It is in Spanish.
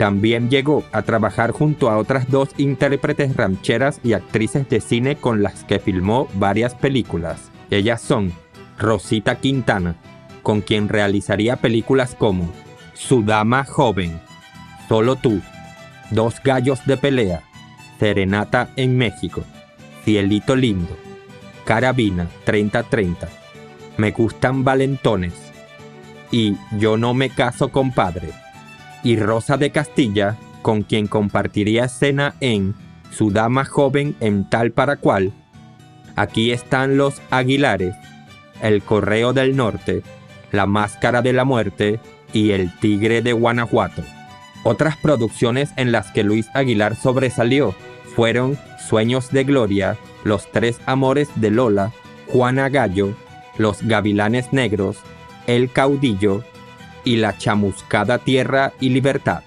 También llegó a trabajar junto a otras dos intérpretes rancheras y actrices de cine con las que filmó varias películas. Ellas son Rosita Quintana, con quien realizaría películas como Su Dama Joven, Solo Tú, Dos Gallos de Pelea, Serenata en México, Cielito Lindo, Carabina 3030, Me Gustan Valentones y Yo No Me Caso Compadre y Rosa de Castilla, con quien compartiría escena en Su Dama Joven en Tal para Cual. Aquí están los Aguilares, El Correo del Norte, La Máscara de la Muerte y El Tigre de Guanajuato. Otras producciones en las que Luis Aguilar sobresalió fueron Sueños de Gloria, Los Tres Amores de Lola, Juana Gallo, Los Gavilanes Negros, El Caudillo y la chamuscada tierra y libertad.